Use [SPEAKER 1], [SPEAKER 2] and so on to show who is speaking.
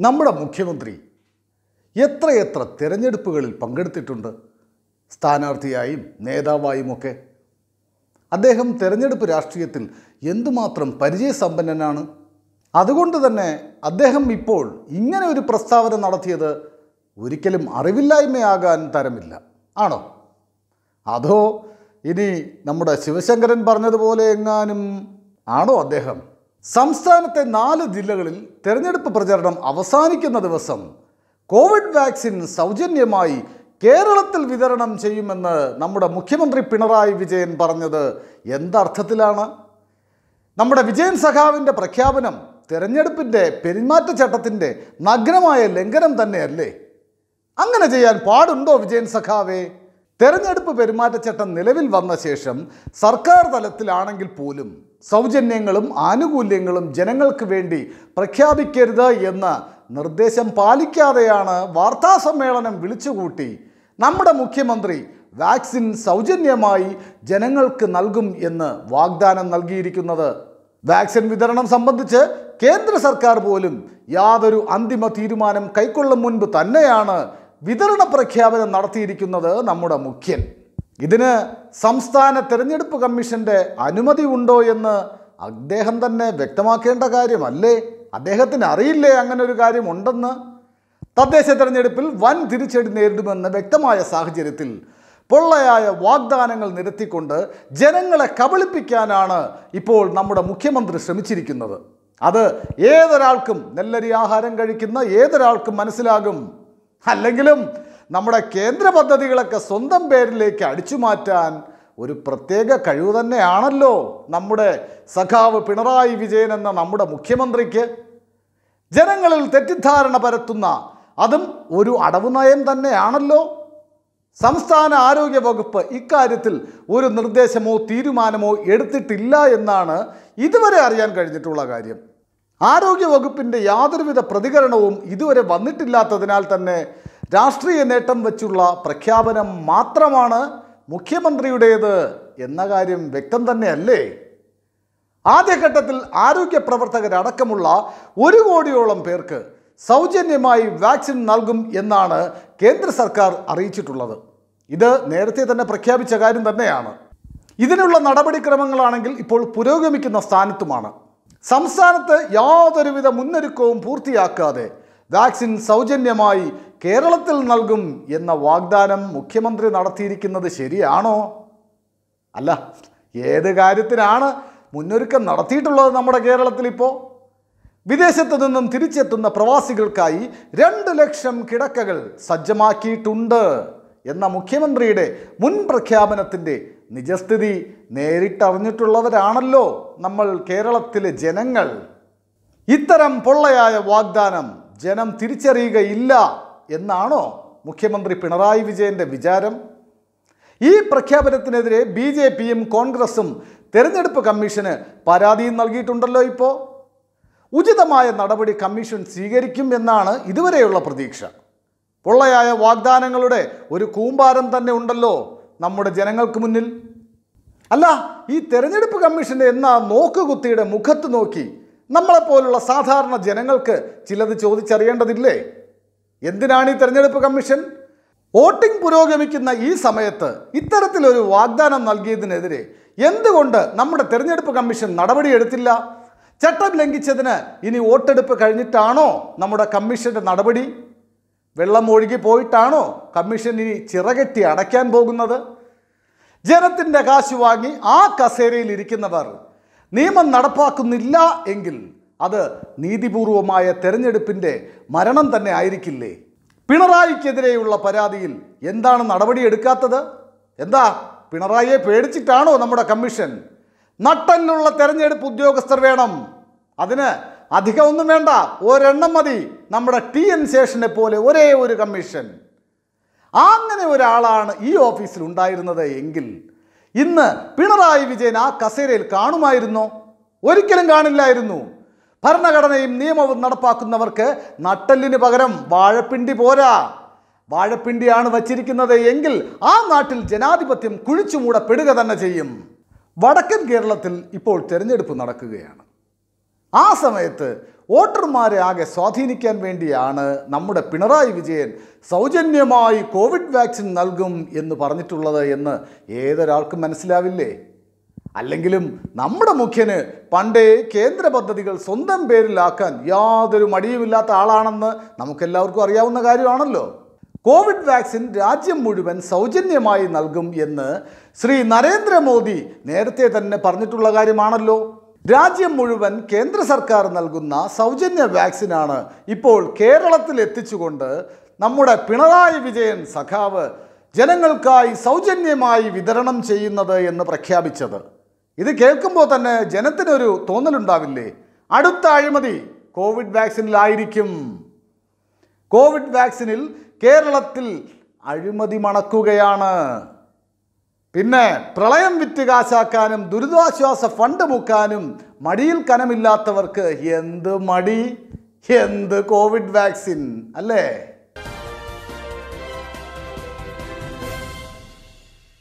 [SPEAKER 1] നമ്മുടെ മുഖ്യമന്ത്രി എത്രയെത്ര തിരഞ്ഞെടുപ്പുകളിൽ പങ്കെടുത്തിട്ടുണ്ട്? സ്ഥാനാർത്ഥിയായും നേതാവായും ഒക്കെ. അദ്ദേഹം തിരഞ്ഞെടുപ്പ് രാഷ്ട്രീയത്തിൽ എന്തുമാത്രം പരിചയസമ്പന്നനാണ്? അതുകൊണ്ട് തന്നെ അദ്ദേഹം ഇപ്പോൾ ഇങ്ങനെ ഒരു പ്രസ്താവന നടത്തിയത് ഒരിക്കലും അറിവില്ലായ്മയാകാൻ തരമില്ല. ആണോ? അതോ ഇനി നമ്മുടെ ശിവശങ്കരൻ പറഞ്ഞതുപോലെ എങ്ങാനും ആണോ അദ്ദേഹം? സംസ്ഥാനത്തെ നാല് ജില്ലകളിൽ തെരഞ്ഞെടുപ്പ് പ്രചരണം അവസാനിക്കുന്ന ദിവസം കോവിഡ് വാക്സിൻ സൗജന്യമായി കേരളത്തിൽ വിതരണം ചെയ്യുമെന്ന് നമ്മുടെ മുഖ്യമന്ത്രി പിണറായി വിജയൻ പറഞ്ഞത് എന്തർത്ഥത്തിലാണ്? നമ്മുടെ വിജയൻ സഖാവിന്റെ പ്രഖ്യാപനം തെരഞ്ഞെടുപ്പിന്റെ പെരുമാറ്റച്ചട്ടത്തിന്റെ നഗ്നമായ ലംഘനം തന്നെയല്ലേ? അങ്ങനെ ചെയ്യാൻ പാടുണ്ടോ വിജയൻ സഖാവേ? തെരഞ്ഞെടുപ്പ് പെരുമാറ്റച്ചട്ടം നിലവിൽ വന്ന ശേഷം സർക്കാർ തലത്തിലാണെങ്കിൽ പോലും സൗജന്യങ്ങളും ആനുകൂല്യങ്ങളും ജനങ്ങൾക്ക് വേണ്ടി പ്രഖ്യാപിക്കരുത് എന്ന നിർദ്ദേശം പാലിക്കാതെയാണ് വാർത്താ സമ്മേളനം വിളിച്ചുകൂട്ടി. നമ്മുടെ മുഖ്യമന്ത്രി വാക്സിൻ സൗജന്യമായി ജനങ്ങൾക്ക് നൽകും എന്ന് വാഗ്ദാനം നൽകിയിരിക്കുന്നത്. വാക്സിൻ വിതരണം സംബന്ധിച്ച് കേന്ദ്ര സർക്കാർ പോലും യാതൊരു അന്തിമ തീരുമാനം കൈക്കൊള്ളും മുൻപ് തന്നെയാണ് വിതരണ പ്രഖ്യാപനം നടത്തിയിരിക്കുന്നത് നമ്മുടെ മുഖ്യൻ. ഇതിന് സംസ്ഥാന തെരഞ്ഞെടുപ്പ് കമ്മീഷന്റെ അനുമതി ഉണ്ടോ എന്ന് അദ്ദേഹം തന്നെ വ്യക്തമാക്കേണ്ട കാര്യമല്ലേ? അദ്ദേഹത്തിന് അറിയില്ലേ അങ്ങനെ ഒരു കാര്യമുണ്ടെന്ന്? തദ്ദേശ തെരഞ്ഞെടുപ്പിൽ വൻ തിരിച്ചടി നേരിടുമെന്ന് വ്യക്തമായ സാഹചര്യത്തിൽ പൊള്ളയായ വാഗ്ദാനങ്ങൾ നിരത്തിക്കൊണ്ട് ജനങ്ങളെ കബളിപ്പിക്കാനാണ് ഇപ്പോൾ നമ്മുടെ മുഖ്യമന്ത്രി ശ്രമിച്ചിരിക്കുന്നത്. അത് ഏതൊരാൾക്കും നെല്ലരി ആഹാരം കഴിക്കുന്ന ഏതൊരാൾക്കും മനസ്സിലാകും. അല്ലെങ്കിലും നമ്മുടെ കേന്ദ്ര പദ്ധതികളൊക്കെ സ്വന്തം പേരിലേക്ക് അടിച്ചു മാറ്റാൻ ഒരു പ്രത്യേക കഴിവ് തന്നെയാണല്ലോ നമ്മുടെ സഖാവ് പിണറായി വിജയൻ എന്ന നമ്മുടെ മുഖ്യമന്ത്രിക്ക്. ജനങ്ങളിൽ തെറ്റിദ്ധാരണ പരത്തുന്ന അതും ഒരു അടവ് നയം തന്നെയാണല്ലോ. സംസ്ഥാന ആരോഗ്യ വകുപ്പ് ഇക്കാര്യത്തിൽ ഒരു നിർദ്ദേശമോ തീരുമാനമോ എടുത്തിട്ടില്ല എന്നാണ് ഇതുവരെ അറിയാൻ കഴിഞ്ഞിട്ടുള്ള കാര്യം. ആരോഗ്യ വകുപ്പിന്റെ യാതൊരുവിധ പ്രതികരണവും ഇതുവരെ വന്നിട്ടില്ലാത്തതിനാൽ തന്നെ രാഷ്ട്രീയ നേട്ടം വച്ചുള്ള പ്രഖ്യാപനം മാത്രമാണ് മുഖ്യമന്ത്രിയുടേത് എന്ന കാര്യം വ്യക്തം തന്നെയല്ലേ? ആദ്യഘട്ടത്തിൽ ആരോഗ്യ പ്രവർത്തകരടക്കമുള്ള ഒരു കോടിയോളം പേർക്ക് സൗജന്യമായി വാക്സിൻ നൽകും എന്നാണ് കേന്ദ്ര സർക്കാർ അറിയിച്ചിട്ടുള്ളത്. ഇത് നേരത്തെ തന്നെ പ്രഖ്യാപിച്ച കാര്യം തന്നെയാണ്. ഇതിനുള്ള നടപടിക്രമങ്ങളാണെങ്കിൽ ഇപ്പോൾ പുരോഗമിക്കുന്ന സ്ഥാനത്തുമാണ്. സംസ്ഥാനത്ത് യാതൊരുവിധ മുന്നൊരുക്കവും പൂർത്തിയാക്കാതെ വാക്സിൻ സൗജന്യമായി കേരളത്തിൽ നൽകും എന്ന വാഗ്ദാനം മുഖ്യമന്ത്രി നടത്തിയിരിക്കുന്നത് ശരിയാണോ? അല്ല ഏത് കാര്യത്തിനാണ് മുന്നൊരുക്കം നടത്തിയിട്ടുള്ളത് നമ്മുടെ കേരളത്തിൽ ഇപ്പോൾ വിദേശത്തു നിന്നും തിരിച്ചെത്തുന്ന പ്രവാസികൾക്കായി രണ്ട് ലക്ഷം കിടക്കകൾ സജ്ജമാക്കിയിട്ടുണ്ട് എന്ന മുഖ്യമന്ത്രിയുടെ മുൻ പ്രഖ്യാപനത്തിന്റെ നിജസ്ഥിതി നേരിട്ടറിഞ്ഞിട്ടുള്ളവരാണല്ലോ നമ്മൾ കേരളത്തിലെ ജനങ്ങൾ. ഇത്തരം പൊള്ളയായ വാഗ്ദാനം ജനം തിരിച്ചറിയുകയില്ല എന്നാണോ മുഖ്യമന്ത്രി പിണറായി വിജയന്റെ വിചാരം? ഈ പ്രഖ്യാപനത്തിനെതിരെ ബി ജെ പിയും കോൺഗ്രസും തെരഞ്ഞെടുപ്പ് കമ്മീഷന് പരാതിയും നൽകിയിട്ടുണ്ടല്ലോ ഇപ്പോൾ ഉചിതമായ നടപടി കമ്മീഷൻ സ്വീകരിക്കും എന്നാണ് ഇതുവരെയുള്ള പ്രതീക്ഷ. പൊള്ളയായ വാഗ്ദാനങ്ങളുടെ ഒരു കൂമ്പാരം തന്നെ ഉണ്ടല്ലോ നമ്മുടെ ജനങ്ങൾക്ക് മുന്നിൽ. അല്ല ഈ തെരഞ്ഞെടുപ്പ് കമ്മീഷന്റെ എന്നാ നോക്കുകുത്തിയുടെ മുഖത്ത് നോക്കി നമ്മളെപ്പോലുള്ള സാധാരണ ജനങ്ങൾക്ക് ചിലത് ചോദിച്ചറിയേണ്ടതില്ലേ? എന്തിനാണ് ഈ തെരഞ്ഞെടുപ്പ് കമ്മീഷൻ? വോട്ടിംഗ് പുരോഗമിക്കുന്ന ഈ സമയത്ത് ഇത്തരത്തിലൊരു വാഗ്ദാനം നൽകിയതിനെതിരെ എന്തുകൊണ്ട് നമ്മുടെ തെരഞ്ഞെടുപ്പ് കമ്മീഷൻ നടപടിയെടുത്തില്ല? ചട്ടം ലംഘിച്ചതിന് ഇനി വോട്ടെടുപ്പ് കഴിഞ്ഞിട്ടാണോ നമ്മുടെ കമ്മീഷന്റെ നടപടി? വെള്ളം ഒഴുകി പോയിട്ടാണോ കമ്മീഷൻ ഇനി ചിറകെട്ടി അടയ്ക്കാൻ പോകുന്നത്? ജനത്തിന്റെ കാശ് വാങ്ങി ആ കസേരയിൽ ഇരിക്കുന്നവർ നിയമം നടപ്പാക്കുന്നില്ല എങ്കിൽ അത് നീതിപൂർവമായ തെരഞ്ഞെടുപ്പിന്റെ മരണം തന്നെ ആയിരിക്കില്ലേ? പിണറായിക്കെതിരെയുള്ള പരാതിയിൽ എന്താണ് നടപടി എടുക്കാത്തത്? എന്താ പിണറായിയെ പേടിച്ചിട്ടാണോ നമ്മുടെ കമ്മീഷൻ? നട്ടലിലുള്ള തെരഞ്ഞെടുപ്പ് ഉദ്യോഗസ്ഥർ വേണം. അതിന് അധികം ഒന്നും വേണ്ട. ഒരെണ്ണം മതി നമ്മുടെ ടി എൻ ശേഷനെ പോലെ ഒരേ ഒരു കമ്മീഷൻ. അങ്ങനെ ഒരാളാണ് ഈ ഓഫീസിൽ ഉണ്ടായിരുന്നത് എങ്കിൽ ഇന്ന് പിണറായി വിജയൻ ആ കസേരയിൽ കാണുമായിരുന്നോ. ഒരിക്കലും കാണില്ലായിരുന്നു. ഭരണഘടനയും നിയമവും നടപ്പാക്കുന്നവർക്ക് നട്ടലിന് പകരം വാഴപ്പിണ്ടി പോരാ. വാഴപ്പിണ്ടിയാണ് വച്ചിരിക്കുന്നത് എങ്കിൽ ആ നാട്ടിൽ ജനാധിപത്യം കുഴിച്ചുമൂടപ്പെടുക തന്നെ ചെയ്യും. വടക്കൻ കേരളത്തിൽ ഇപ്പോൾ തെരഞ്ഞെടുപ്പ് നടക്കുകയാണ്. ആ സമയത്ത് വോട്ടർമാരെ ആകെ സ്വാധീനിക്കാൻ വേണ്ടിയാണ് നമ്മുടെ പിണറായി വിജയൻ സൗജന്യമായി കോവിഡ് വാക്സിൻ നൽകും എന്ന് പറഞ്ഞിട്ടുള്ളത് എന്ന് ഏതൊരാൾക്കും മനസ്സിലാവില്ലേ? അല്ലെങ്കിലും നമ്മുടെ മുഖ്യന് പണ്ടേ കേന്ദ്ര പദ്ധതികൾ സ്വന്തം പേരിലാക്കാൻ യാതൊരു മടിയുമില്ലാത്ത ആളാണെന്ന് നമുക്കെല്ലാവർക്കും അറിയാവുന്ന കാര്യമാണല്ലോ. കോവിഡ് വാക്സിൻ രാജ്യം മുഴുവൻ സൗജന്യമായി നൽകും എന്ന് ശ്രീ നരേന്ദ്രമോദി നേരത്തെ തന്നെ പറഞ്ഞിട്ടുള്ള കാര്യമാണല്ലോ. രാജ്യം മുഴുവൻ കേന്ദ്ര സർക്കാർ നൽകുന്ന സൗജന്യ വാക്സിനാണ് ഇപ്പോൾ കേരളത്തിൽ എത്തിച്ചുകൊണ്ട് നമ്മുടെ പിണറായി വിജയൻ സഖാവ് ജനങ്ങൾക്കായി സൗജന്യമായി വിതരണം ചെയ്യുന്നത് എന്ന് പ്രഖ്യാപിച്ചത്. ഇത് കേൾക്കുമ്പോൾ തന്നെ ജനത്തിനൊരു തോന്നലുണ്ടാവില്ലേ? അടുത്ത അഴിമതി കോവിഡ് വാക്സിനിലായിരിക്കും. കോവിഡ് വാക്സിനിൽ കേരളത്തിൽ അഴിമതി മണക്കുകയാണ്. പിന്നെ പ്രളയം വിറ്റ് കാശാക്കാനും ദുരിതാശ്വാസ ഫണ്ട് മുക്കാനും മടിയിൽ കനമില്ലാത്തവർക്ക് എന്ത് മടി? എന്ത് കോവിഡ് വാക്സിൻ? അല്ലേ?